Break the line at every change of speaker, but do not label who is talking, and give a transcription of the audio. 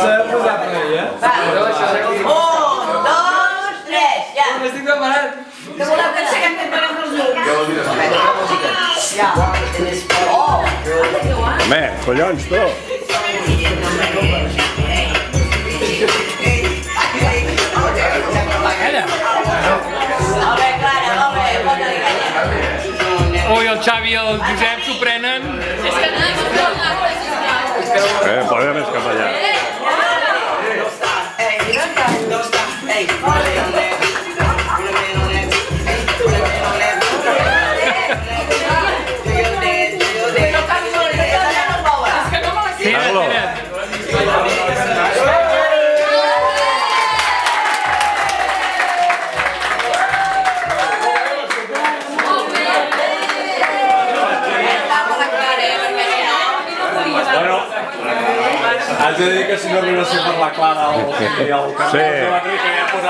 S'ha posat per ella.
Un, dos, tres, ja.
M'estic preparat.
Que voleu que enseguem que paguem els llums? Ja. Oh!
Home, collons, tu.
Ui, el Xavi i el Josep s'ho prenen.
Eh,
Hey, haig de dir que si no arribés a per la Clara o el, el
Sí.
que ja ha posat també